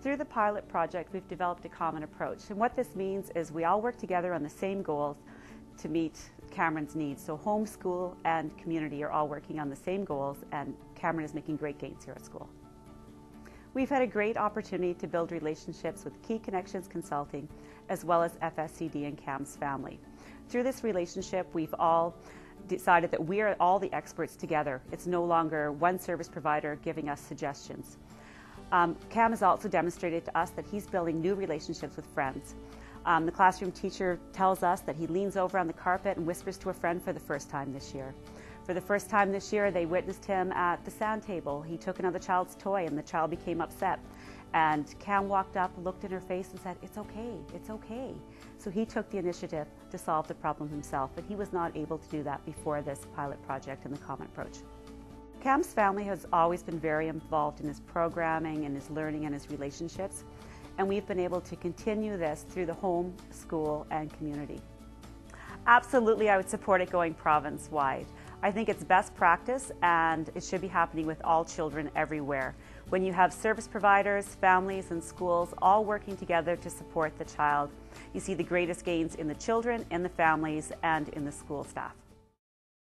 Through the pilot project, we've developed a common approach. And what this means is we all work together on the same goals to meet Cameron's needs. So homeschool and community are all working on the same goals and Cameron is making great gains here at school. We've had a great opportunity to build relationships with Key Connections Consulting as well as FSCD and Cam's family. Through this relationship, we've all decided that we are all the experts together. It's no longer one service provider giving us suggestions. Um, Cam has also demonstrated to us that he's building new relationships with friends. Um, the classroom teacher tells us that he leans over on the carpet and whispers to a friend for the first time this year. For the first time this year, they witnessed him at the sand table. He took another child's toy and the child became upset. And Cam walked up, looked in her face, and said, It's okay, it's okay. So he took the initiative to solve the problem himself, and he was not able to do that before this pilot project and the Common Approach. Cam's family has always been very involved in his programming and his learning and his relationships, and we've been able to continue this through the home, school, and community. Absolutely, I would support it going province wide. I think it's best practice and it should be happening with all children everywhere. When you have service providers, families, and schools all working together to support the child, you see the greatest gains in the children, in the families, and in the school staff.